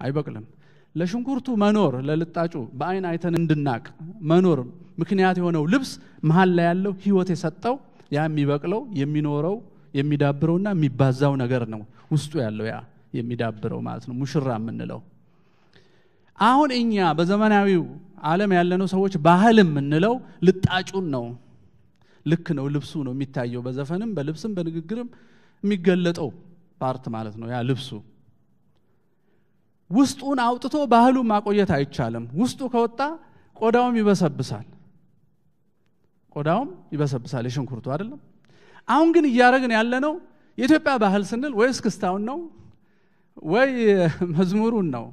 አይበቅልም። ለሽንኩርቱ መኖር ለልጣጩ በአይን አይተን እንድናቅ መኖር ምክንያት የሆነው ልብስ መሀል ላይ ያለው ህይወት የሰጠው ያ የሚበቅለው የሚኖረው የሚዳብረውና የሚባዛው ነገር ነው ውስጡ ያለው ያ የሚዳብረው ማለት ነው ሙሽራ የምንለው። አሁን እኛ በዘመናዊው ዓለም ያለነው ሰዎች ባህል የምንለው ልጣጩን ነው። ልክ ነው፣ ልብሱ ነው የሚታየው። በዘፈንም በልብስም በንግግርም የሚገለጠው part ማለት ነው ያ ልብሱ። ውስጡን አውጥቶ ባህሉን ማቆየት አይቻልም። ውስጡ ከወጣ ቆዳውም ይበሰብሳል፣ ቆዳውም ይበሰብሳል የሽንኩርቱ አይደለም። አሁን ግን እያደረግን ያለነው የኢትዮጵያ ባህል ስንል ወይ እስክስታውን ነው ወይ መዝሙሩን ነው።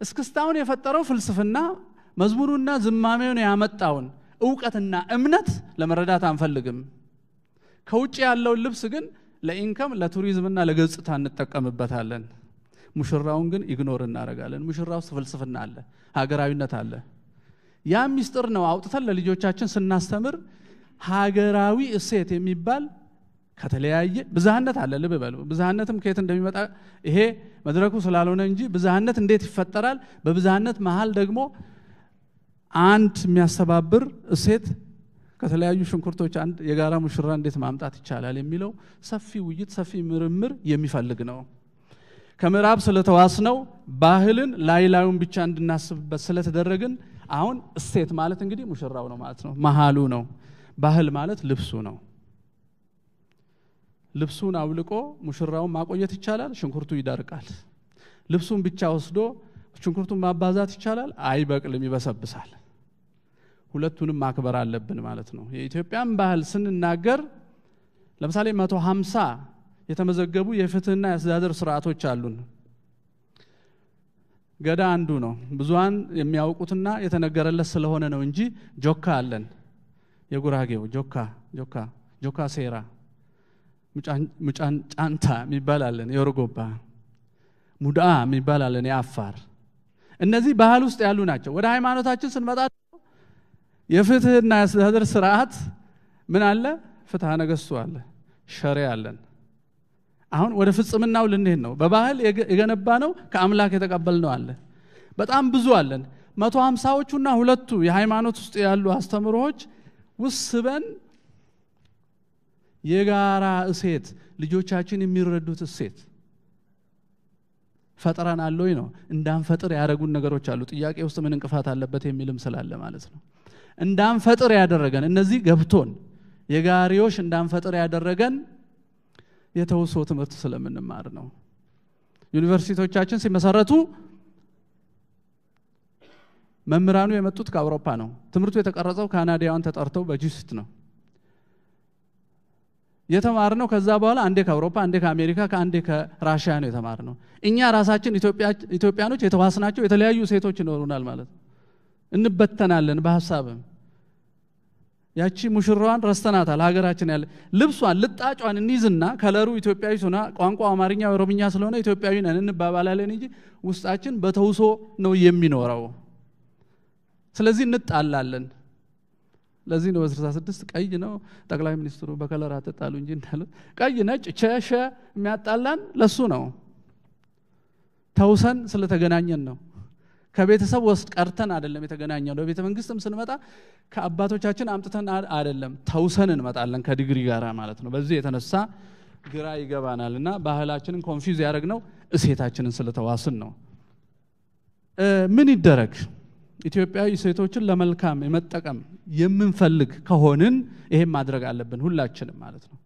እስክስታውን የፈጠረው ፍልስፍና መዝሙሩና ዝማሜውን ያመጣውን እውቀትና እምነት ለመረዳት አንፈልግም። ከውጭ ያለውን ልብስ ግን ለኢንከም ለቱሪዝምና ለገጽታ እንጠቀምበታለን። ሙሽራውን ግን ኢግኖር እናደርጋለን። ሙሽራ ውስጥ ፍልስፍና አለ፣ ሀገራዊነት አለ። ያ ሚስጥር ነው አውጥተን ለልጆቻችን ስናስተምር ሀገራዊ እሴት የሚባል ከተለያየ ብዝሃነት አለ። ልብ በሉ። ብዝሃነትም ከየት እንደሚመጣ ይሄ መድረኩ ስላልሆነ እንጂ ብዝሃነት እንዴት ይፈጠራል? በብዝሃነት መሀል ደግሞ አንድ የሚያስተባብር እሴት ከተለያዩ ሽንኩርቶች አንድ የጋራ ሙሽራ እንዴት ማምጣት ይቻላል የሚለው ሰፊ ውይይት፣ ሰፊ ምርምር የሚፈልግ ነው። ከምዕራብ ስለተዋስነው ባህልን ላይ ላዩን ብቻ እንድናስብበት ስለተደረግን አሁን እሴት ማለት እንግዲህ ሙሽራው ነው ማለት ነው፣ መሀሉ ነው። ባህል ማለት ልብሱ ነው። ልብሱን አውልቆ ሙሽራውን ማቆየት ይቻላል፣ ሽንኩርቱ ይደርቃል። ልብሱን ብቻ ወስዶ ሽንኩርቱን ማባዛት ይቻላል፣ አይበቅልም፣ ይበሰብሳል። ሁለቱንም ማክበር አለብን ማለት ነው። የኢትዮጵያን ባህል ስንናገር ለምሳሌ መቶ ሀምሳ የተመዘገቡ የፍትህና የአስተዳደር ስርዓቶች አሉን። ገዳ አንዱ ነው። ብዙሃን የሚያውቁትና የተነገረለት ስለሆነ ነው እንጂ ጆካ አለን። የጉራጌው ጆካ ጆካ ጆካ ሴራ ሙጫን ጫንታ የሚባል አለን። የኦሮጎባ ሙዳ የሚባል አለን። የአፋር እነዚህ ባህል ውስጥ ያሉ ናቸው። ወደ ሃይማኖታችን ስንመጣ የፍትህና የአስተዳደር ስርዓት ምን አለ? ፍትሐ ነገሥቱ አለ፣ ሸሬ አለን። አሁን ወደ ፍጽምናው ልንሄድ ነው። በባህል የገነባ ነው፣ ከአምላክ የተቀበልነው አለ። በጣም ብዙ አለን። መቶ ሀምሳዎቹና ሁለቱ የሃይማኖት ውስጥ ያሉ አስተምሮዎች ውስበን የጋራ እሴት ልጆቻችን የሚረዱት እሴት ፈጥረን አለ ወይ ነው። እንዳንፈጥር ያደረጉን ነገሮች አሉ። ጥያቄ ውስጥ ምን እንቅፋት አለበት የሚልም ስላለ ማለት ነው። እንዳንፈጥር ያደረገን እነዚህ ገብቶን የጋሪዎች እንዳንፈጥር ያደረገን የተውሶ ትምህርት ስለምንማር ነው። ዩኒቨርሲቲዎቻችን ሲመሰረቱ መምህራኑ የመጡት ከአውሮፓ ነው። ትምህርቱ የተቀረጸው ካናዳውያን ተጠርተው በጂስት ነው የተማርነው። ከዛ በኋላ አንዴ ከአውሮፓ፣ አንዴ ከአሜሪካ፣ ከአንዴ ከራሽያ ነው የተማርነው። እኛ ራሳችን ኢትዮጵያኖች የተዋስናቸው የተለያዩ ሴቶች ይኖሩናል ማለት ነው። እንበተናለን በሀሳብም ያቺ ሙሽራዋን ረስተናታል። ሀገራችን ያለ ልብሷን ልጣጯን እንይዝና ከለሩ ኢትዮጵያዊ ሆና ቋንቋ አማርኛ፣ ኦሮምኛ ስለሆነ ኢትዮጵያዊ ነን እንባባላለን እንጂ ውስጣችን በተውሶ ነው የሚኖረው። ስለዚህ እንጣላለን። ለዚህ ነው በ66 ቀይ ነው ጠቅላይ ሚኒስትሩ በከለር አትጣሉ እንጂ እንዳሉት ቀይ ነጭ ቸሸ የሚያጣላን ለሱ ነው። ተውሰን ስለተገናኘን ነው። ከቤተሰብ ውስጥ ቀርተን አይደለም የተገናኘ ነው። በቤተ መንግስትም ስንመጣ ከአባቶቻችን አምጥተን አይደለም ተውሰን እንመጣለን ከዲግሪ ጋር ማለት ነው። በዚህ የተነሳ ግራ ይገባናል እና ባህላችንን ኮንፊውዝ ያደረግነው እሴታችንን ስለተዋስን ነው። ምን ይደረግ? ኢትዮጵያዊ ሴቶችን ለመልካም የመጠቀም የምንፈልግ ከሆንን ይሄም ማድረግ አለብን ሁላችንም ማለት ነው።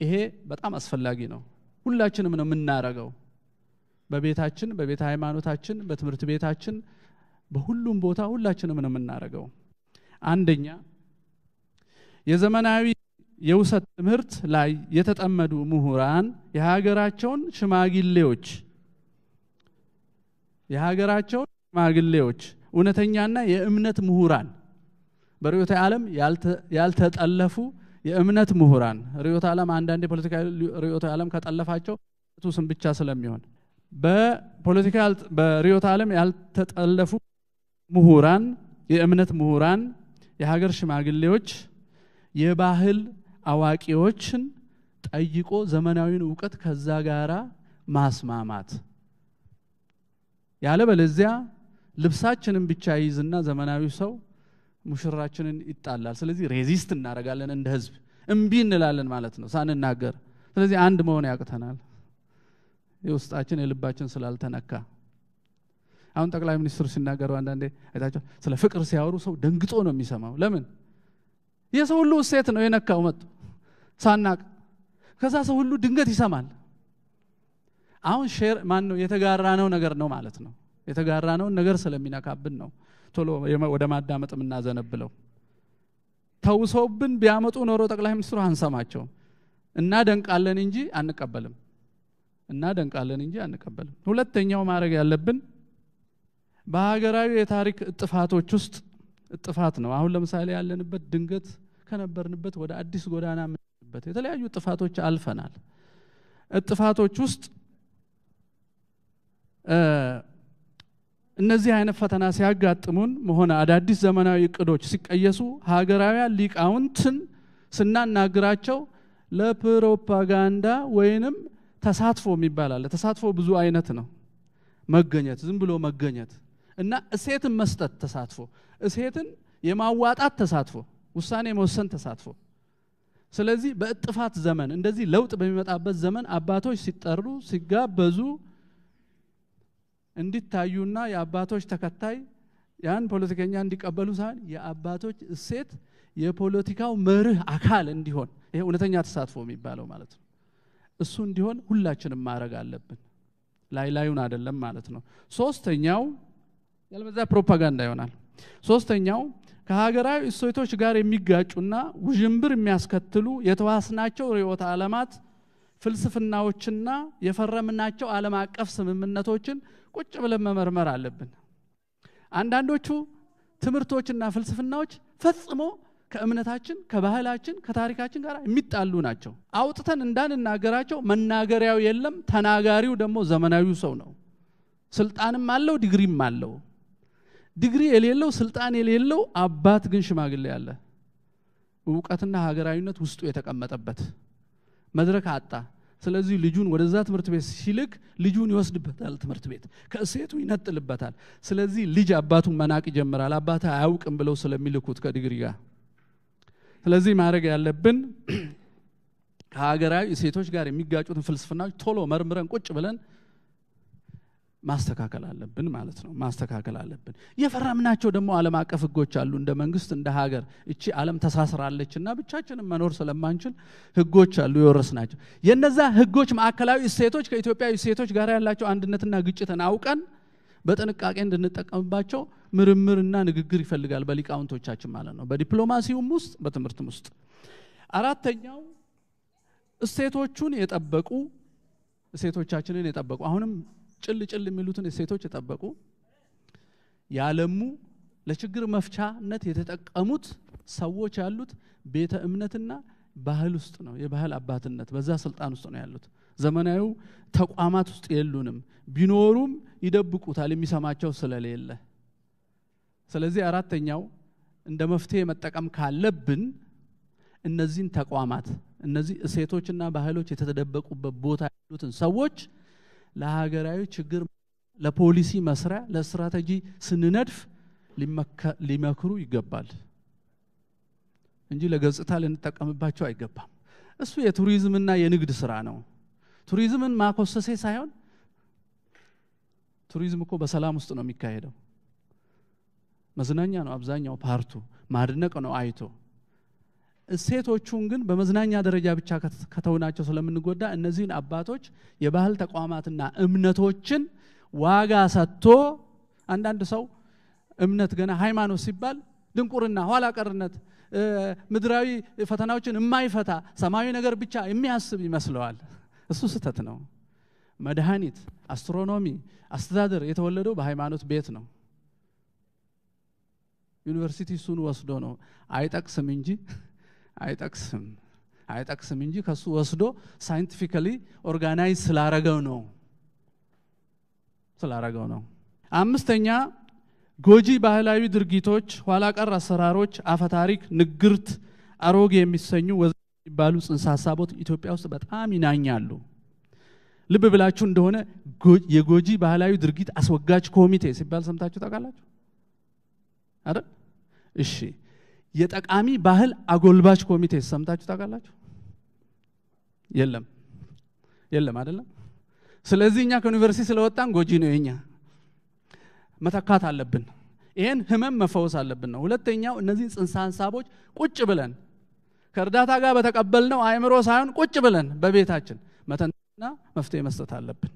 ይሄ በጣም አስፈላጊ ነው። ሁላችንም ነው የምናረገው በቤታችን፣ በቤተ ሃይማኖታችን፣ በትምህርት ቤታችን፣ በሁሉም ቦታ ሁላችንም ነው የምናደርገው። አንደኛ የዘመናዊ የውሰት ትምህርት ላይ የተጠመዱ ምሁራን የሀገራቸውን ሽማግሌዎች የሀገራቸውን ሽማግሌዎች እውነተኛና የእምነት ምሁራን በርዕዮተ ዓለም ያልተጠለፉ የእምነት ምሁራን ርዕዮተ ዓለም አንዳንድ የፖለቲካ ርዕዮተ ዓለም ከጠለፋቸው ስም ብቻ ስለሚሆን በፖለቲካ በርዕዮተ ዓለም ያልተጠለፉ ምሁራን፣ የእምነት ምሁራን፣ የሀገር ሽማግሌዎች፣ የባህል አዋቂዎችን ጠይቆ ዘመናዊን እውቀት ከዛ ጋራ ማስማማት ያለበለዚያ ልብሳችንን ብቻ ይይዝና ዘመናዊ ሰው ሙሽራችንን ይጣላል። ስለዚህ ሬዚስት እናደርጋለን፣ እንደ ህዝብ እምቢ እንላለን ማለት ነው ሳንናገር። ስለዚህ አንድ መሆን ያቅተናል፣ የውስጣችን የልባችን ስላልተነካ። አሁን ጠቅላይ ሚኒስትሩ ሲናገሩ አንዳንዴ አይታቸው ስለ ፍቅር ሲያወሩ ሰው ደንግጦ ነው የሚሰማው። ለምን? የሰው ሁሉ እሴት ነው የነካው መጡ ሳናቅ። ከዛ ሰው ሁሉ ድንገት ይሰማል። አሁን share ማን ነው የተጋራነው ነገር ነው ማለት ነው። የተጋራነውን ነገር ስለሚነካብን ነው ቶሎ ወደ ማዳመጥ የምናዘነብለው። ተውሰውብን ቢያመጡ ኖሮ ጠቅላይ ሚኒስትሩ አንሰማቸውም። እናደንቃለን እንጂ አንቀበልም። እናደንቃለን እንጂ አንቀበልም። ሁለተኛው ማድረግ ያለብን በሀገራዊ የታሪክ እጥፋቶች ውስጥ እጥፋት ነው። አሁን ለምሳሌ ያለንበት ድንገት ከነበርንበት ወደ አዲስ ጎዳና የምንበት የተለያዩ እጥፋቶች አልፈናል። እጥፋቶች ውስጥ እነዚህ አይነት ፈተና ሲያጋጥሙን መሆነ አዳዲስ ዘመናዊ እቅዶች ሲቀየሱ ሀገራዊያን ሊቃውንትን ስናናግራቸው ለፕሮፓጋንዳ ወይንም ተሳትፎ የሚባል አለ። ተሳትፎ ብዙ አይነት ነው። መገኘት፣ ዝም ብሎ መገኘት እና እሴትን መስጠት ተሳትፎ፣ እሴትን የማዋጣት ተሳትፎ፣ ውሳኔ መወሰን ተሳትፎ። ስለዚህ በእጥፋት ዘመን እንደዚህ ለውጥ በሚመጣበት ዘመን አባቶች ሲጠሩ ሲጋበዙ እንዲታዩና የአባቶች ተከታይ ያን ፖለቲከኛ እንዲቀበሉ ሳይሆን የአባቶች እሴት የፖለቲካው መርህ አካል እንዲሆን ይሄ እውነተኛ ተሳትፎ የሚባለው ማለት ነው። እሱ እንዲሆን ሁላችንም ማድረግ አለብን። ላይ ላዩን አይደለም ማለት ነው። ሶስተኛው ያልበዛ ፕሮፓጋንዳ ይሆናል። ሶስተኛው ከሀገራዊ እሴቶች ጋር የሚጋጩና ውዥንብር የሚያስከትሉ የተዋስናቸው ርዕዮተ ዓለማት ፍልስፍናዎችና የፈረምናቸው ዓለም አቀፍ ስምምነቶችን ቁጭ ብለን መመርመር አለብን። አንዳንዶቹ ትምህርቶችና ፍልስፍናዎች ፈጽሞ ከእምነታችን፣ ከባህላችን፣ ከታሪካችን ጋር የሚጣሉ ናቸው። አውጥተን እንዳንናገራቸው መናገሪያው የለም። ተናጋሪው ደግሞ ዘመናዊው ሰው ነው። ስልጣንም አለው፣ ዲግሪም አለው። ዲግሪ የሌለው ስልጣን የሌለው አባት ግን ሽማግሌ አለ። እውቀትና ሀገራዊነት ውስጡ የተቀመጠበት መድረክ አጣ። ስለዚህ ልጁን ወደዛ ትምህርት ቤት ሲልክ ልጁን ይወስድበታል። ትምህርት ቤት ከእሴቱ ይነጥልበታል። ስለዚህ ልጅ አባቱን መናቅ ይጀምራል። አባት አያውቅም ብለው ስለሚልኩት ከዲግሪ ጋር። ስለዚህ ማድረግ ያለብን ከሀገራዊ እሴቶች ጋር የሚጋጩትን ፍልስፍናዎች ቶሎ መርምረን ቁጭ ብለን ማስተካከል አለብን ማለት ነው። ማስተካከል አለብን። የፈረምናቸው ደግሞ ዓለም አቀፍ ሕጎች አሉ። እንደ መንግስት እንደ ሀገር እቺ ዓለም ተሳስራለች እና ብቻችንም መኖር ስለማንችል ሕጎች አሉ የወረስናቸው። የነዛ ሕጎች ማዕከላዊ እሴቶች ከኢትዮጵያዊ እሴቶች ጋር ያላቸው አንድነትና ግጭትን አውቀን በጥንቃቄ እንድንጠቀምባቸው ምርምርና ንግግር ይፈልጋል በሊቃውንቶቻችን ማለት ነው። በዲፕሎማሲውም ውስጥ በትምህርትም ውስጥ። አራተኛው እሴቶቹን የጠበቁ እሴቶቻችንን የጠበቁ አሁንም ጭል ጭል የሚሉትን እሴቶች የጠበቁ ያለሙ ለችግር መፍቻነት የተጠቀሙት ሰዎች ያሉት ቤተ እምነትና ባህል ውስጥ ነው። የባህል አባትነት በዛ ስልጣን ውስጥ ነው ያሉት። ዘመናዊ ተቋማት ውስጥ የሉንም። ቢኖሩም ይደብቁታል የሚሰማቸው ስለሌለ። ስለዚህ አራተኛው እንደ መፍትሄ መጠቀም ካለብን እነዚህን ተቋማት እነዚህ እሴቶችና ባህሎች የተደበቁበት ቦታ ያሉትን ሰዎች ለሀገራዊ ችግር ለፖሊሲ መስሪያ ለስትራቴጂ ስንነድፍ ሊመክሩ ይገባል እንጂ ለገጽታ ልንጠቀምባቸው አይገባም። እሱ የቱሪዝምና የንግድ ስራ ነው። ቱሪዝምን ማኮሰሴ ሳይሆን ቱሪዝም እኮ በሰላም ውስጥ ነው የሚካሄደው። መዝናኛ ነው አብዛኛው ፓርቱ፣ ማድነቅ ነው አይቶ። እሴቶቹን ግን በመዝናኛ ደረጃ ብቻ ከተውናቸው ስለምንጎዳ እነዚህን አባቶች የባህል ተቋማትና እምነቶችን ዋጋ ሰጥቶ አንዳንድ ሰው እምነት ገና ሃይማኖት ሲባል ድንቁርና፣ ኋላ ቀርነት፣ ምድራዊ ፈተናዎችን የማይፈታ ሰማያዊ ነገር ብቻ የሚያስብ ይመስለዋል። እሱ ስህተት ነው። መድኃኒት፣ አስትሮኖሚ፣ አስተዳደር የተወለደው በሃይማኖት ቤት ነው። ዩኒቨርሲቲ እሱን ወስዶ ነው አይጠቅስም እንጂ አይጠቅስም አይጠቅስም እንጂ ከሱ ወስዶ scientifically organize ስላረገው ነው ስላረገው ነው። አምስተኛ ጎጂ ባህላዊ ድርጊቶች፣ ኋላ ቀር አሰራሮች፣ አፈታሪክ፣ ንግርት፣ አሮጌ የሚሰኙ ወዘ የሚባሉ ጽንሰ ሀሳቦች ኢትዮጵያ ውስጥ በጣም ይናኛሉ። ልብ ብላችሁ እንደሆነ የጎጂ ባህላዊ ድርጊት አስወጋጅ ኮሚቴ ሲባል ሰምታችሁ ታውቃላችሁ አይደል? እሺ የጠቃሚ ባህል አጎልባች ኮሚቴ ሰምታችሁ ታውቃላችሁ? የለም የለም፣ አይደለም። ስለዚህ እኛ ከዩኒቨርሲቲ ስለወጣን ጎጂ ነው የኛ መተካት አለብን። ይሄን ህመም መፈወስ አለብን ነው። ሁለተኛው እነዚህን ጽንሰ ሀሳቦች ቁጭ ብለን ከእርዳታ ጋር በተቀበልነው አእምሮ ሳይሆን ቁጭ ብለን በቤታችን መተንተንና መፍትሄ መስጠት አለብን።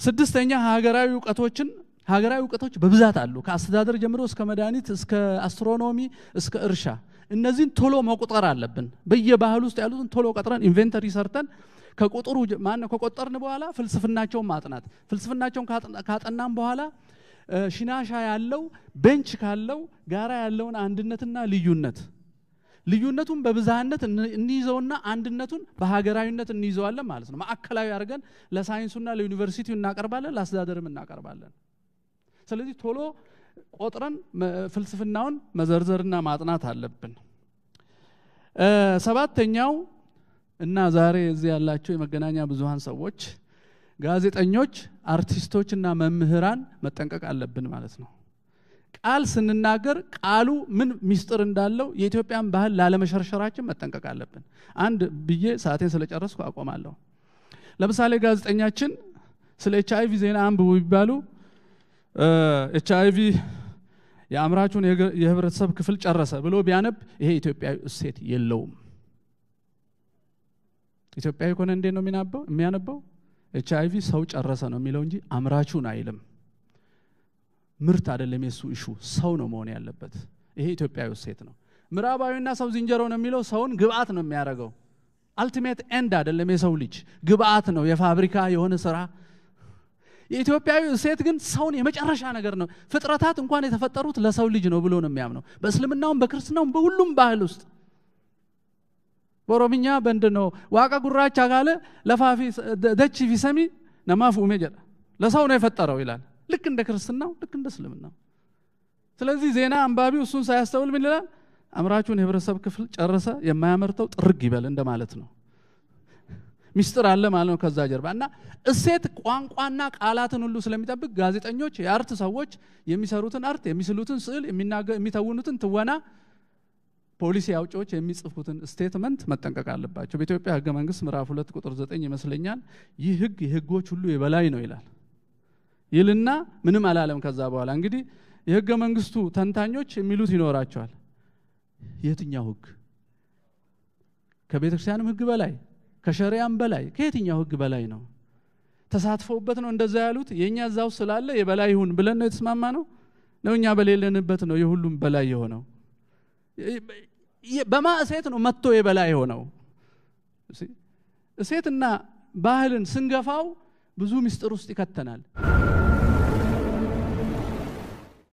ስድስተኛ ሀገራዊ እውቀቶችን ሀገራዊ እውቀቶች በብዛት አሉ። ከአስተዳደር ጀምሮ እስከ መድኃኒት፣ እስከ አስትሮኖሚ፣ እስከ እርሻ እነዚህን ቶሎ መቁጠር አለብን። በየባህል ውስጥ ያሉትን ቶሎ ቀጥረን ኢንቬንተሪ ሰርተን ከቁጥሩ ማነው ከቆጠርን በኋላ ፍልስፍናቸውን ማጥናት ፍልስፍናቸውን ካጠናም በኋላ ሽናሻ ያለው ቤንች ካለው ጋራ ያለውን አንድነትና ልዩነት ልዩነቱን በብዝሃነት እንይዘውና አንድነቱን በሀገራዊነት እንይዘዋለን ማለት ነው። ማዕከላዊ አድርገን ለሳይንሱና ለዩኒቨርሲቲው እናቀርባለን፣ ለአስተዳደርም እናቀርባለን። ስለዚህ ቶሎ ቆጥረን ፍልስፍናውን መዘርዘርና ማጥናት አለብን። ሰባተኛው እና ዛሬ እዚህ ያላቸው የመገናኛ ብዙሃን ሰዎች፣ ጋዜጠኞች፣ አርቲስቶች እና መምህራን መጠንቀቅ አለብን ማለት ነው። ቃል ስንናገር ቃሉ ምን ሚስጥር እንዳለው የኢትዮጵያን ባህል ላለመሸርሸራችን መጠንቀቅ አለብን። አንድ ብዬ ሰዓቴን ስለጨረስኩ አቆማለሁ። ለምሳሌ ጋዜጠኛችን ስለ ኤች አይቪ ዜና አንብቡ ቢባሉ ኤች አይቪ የአምራቹን የህብረተሰብ ክፍል ጨረሰ ብሎ ቢያነብ ይሄ ኢትዮጵያዊ እሴት የለውም። ኢትዮጵያዊ ከሆነ እንዴት ነው የሚያነበው? ኤች አይቪ ሰው ጨረሰ ነው የሚለው እንጂ አምራቹን አይልም። ምርት አይደለም የሱ issue፣ ሰው ነው መሆን ያለበት። ይሄ ኢትዮጵያዊ እሴት ነው። ምዕራባዊና ሰው ዝንጀሮ ነው የሚለው ሰውን ግብአት ነው የሚያደርገው። ultimate end አይደለም የሰው ልጅ ግብአት ነው፣ የፋብሪካ የሆነ ስራ። የኢትዮጵያዊ እሴት ግን ሰውን የመጨረሻ ነገር ነው። ፍጥረታት እንኳን የተፈጠሩት ለሰው ልጅ ነው ብሎ ነው የሚያምነው። በእስልምናውም በክርስትናውም በሁሉም ባህል ውስጥ በኦሮምኛ በንድ ነው Waaqa gurraacha ካለ lafaa fi dachii fi samii namaaf uume ለሰው ነው የፈጠረው ይላል። ልክ እንደ ክርስትናው ልክ እንደ እስልምናው። ስለዚህ ዜና አንባቢው እሱን ሳያስተውል ምን ይላል? አምራቹን የህብረተሰብ ክፍል ጨረሰ፣ የማያመርተው ጥርግ ይበል እንደማለት ነው። ሚስጥር አለ ማለት ነው ከዛ ጀርባ እና እሴት ቋንቋና ቃላትን ሁሉ ስለሚጠብቅ ጋዜጠኞች፣ የ art ሰዎች የሚሰሩትን art፣ የሚስሉትን ስዕል፣ የሚተውኑትን ትወና ፖሊሲ አውጪዎች የሚጽፉትን statement መጠንቀቅ አለባቸው። በኢትዮጵያ ህገ መንግስት ምዕራፍ ሁለት ቁጥር ዘጠኝ ይመስለኛል ይህ ህግ የህጎች ሁሉ የበላይ ነው ይላል ይልና ምንም አላለም። ከዛ በኋላ እንግዲህ የህገ መንግስቱ ተንታኞች የሚሉት ይኖራቸዋል። የትኛው ህግ ከቤተ ክርስቲያንም ህግ በላይ ከሸሪያም በላይ ከየትኛው ህግ በላይ ነው? ተሳትፈውበት ነው እንደዛ ያሉት? የእኛ እዛ ውስጥ ስላለ የበላይ ይሁን ብለን ነው የተስማማ ነው ነው እኛ በሌለንበት ነው የሁሉም በላይ የሆነው በማ እሴት ነው መጥቶ የበላይ የሆነው። እሴትና ባህልን ስንገፋው ብዙ ምስጢር ውስጥ ይከተናል።